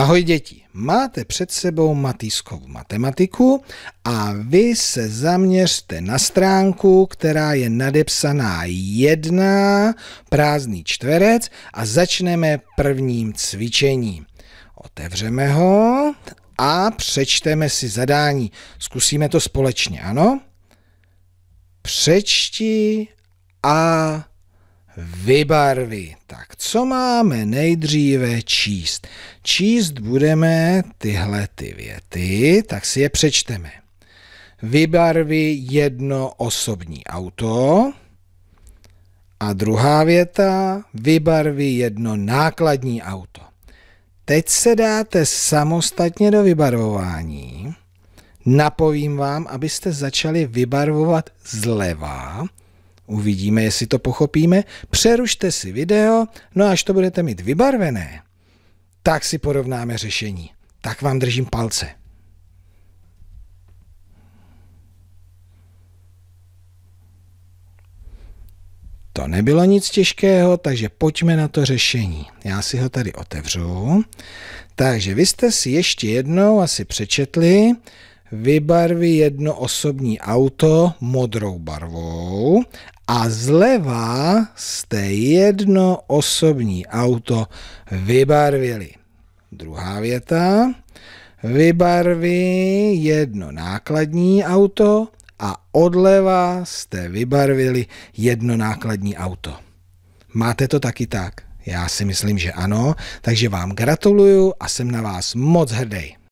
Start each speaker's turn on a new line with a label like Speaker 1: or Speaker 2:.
Speaker 1: Ahoj děti, máte před sebou matýskovou matematiku a vy se zaměřte na stránku, která je nadepsaná jedna, prázdný čtverec a začneme prvním cvičením. Otevřeme ho a přečteme si zadání. Zkusíme to společně, ano? Přečti a vybarvy. Tak co máme nejdříve číst? Číst budeme tyhle ty věty, tak si je přečteme. Vybarvi jedno osobní auto. A druhá věta, vybarvi jedno nákladní auto. Teď se dáte samostatně do vybarvování. Napovím vám, abyste začali vybarvovat zleva Uvidíme, jestli to pochopíme. Přerušte si video, no až to budete mít vybarvené, tak si porovnáme řešení. Tak vám držím palce. To nebylo nic těžkého, takže pojďme na to řešení. Já si ho tady otevřu. Takže vy jste si ještě jednou asi přečetli, vybarvi jedno osobní auto modrou barvou a zleva jste jedno osobní auto vybarvili. Druhá věta. Vybarvi jedno nákladní auto a odleva jste vybarvili jedno nákladní auto. Máte to taky tak? Já si myslím, že ano, takže vám gratuluju a jsem na vás moc hrdý.